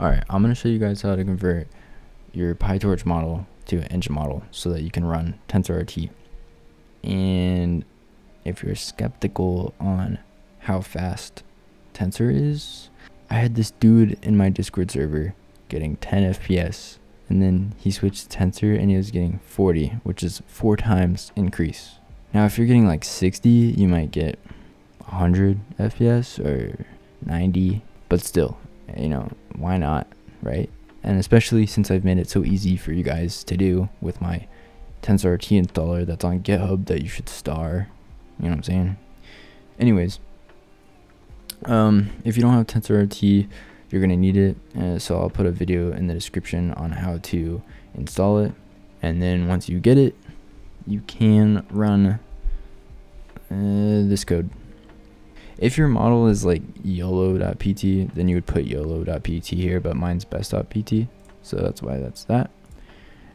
Alright, I'm going to show you guys how to convert your PyTorch model to an engine model so that you can run TensorRT. And if you're skeptical on how fast Tensor is, I had this dude in my Discord server getting 10 FPS and then he switched to Tensor and he was getting 40, which is four times increase. Now, if you're getting like 60, you might get 100 FPS or 90, but still, you know, why not, right? And especially since I've made it so easy for you guys to do with my TensorRT installer that's on GitHub that you should star. You know what I'm saying? Anyways, um, if you don't have TensorRT, you're going to need it. Uh, so I'll put a video in the description on how to install it. And then once you get it, you can run uh, this code. If your model is like YOLO.pt, then you would put YOLO.pt here, but mine's best.pt. So that's why that's that.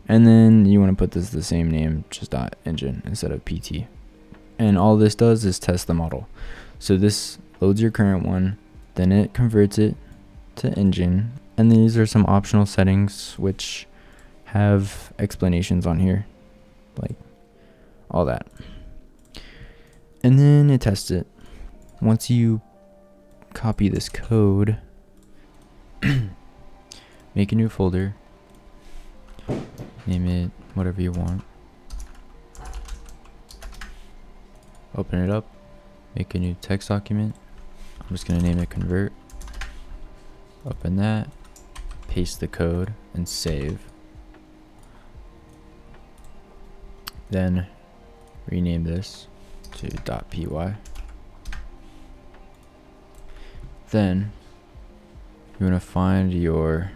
And then you want to put this the same name, just .engine instead of pt. And all this does is test the model. So this loads your current one, then it converts it to engine. And these are some optional settings which have explanations on here, like all that. And then it tests it. Once you copy this code, make a new folder, name it whatever you want. Open it up, make a new text document. I'm just going to name it convert. Open that, paste the code, and save. Then rename this to .py. Then you want to find your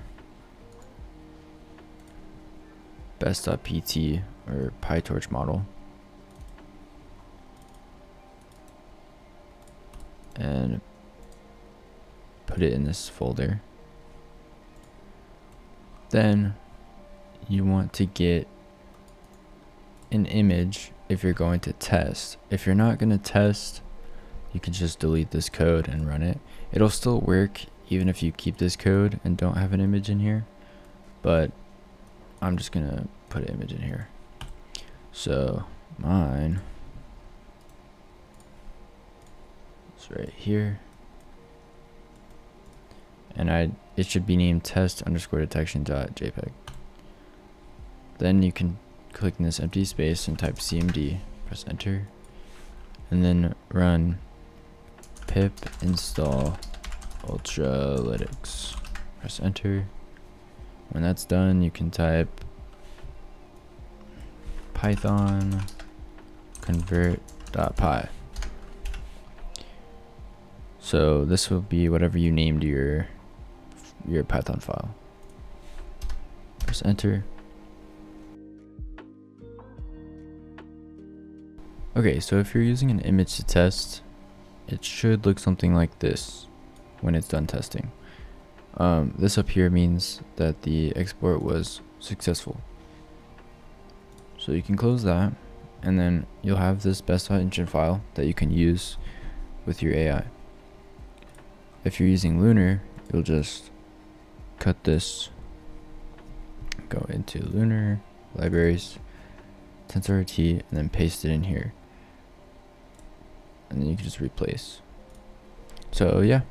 best.pt or PyTorch model. And put it in this folder. Then you want to get an image if you're going to test. If you're not going to test, you can just delete this code and run it. It'll still work even if you keep this code and don't have an image in here. But I'm just going to put an image in here. So mine is right here and I it should be named test underscore detection dot jpeg. Then you can click in this empty space and type cmd, press enter, and then run pip install ultralytics. Press enter. When that's done, you can type python convert.py. So this will be whatever you named your your Python file. Press enter. Okay, so if you're using an image to test, it should look something like this when it's done testing. Um, this up here means that the export was successful. So you can close that and then you'll have this best engine file that you can use with your AI. If you're using Lunar, you'll just cut this, go into Lunar, libraries, TensorRT, and then paste it in here. And then you can just replace. So yeah,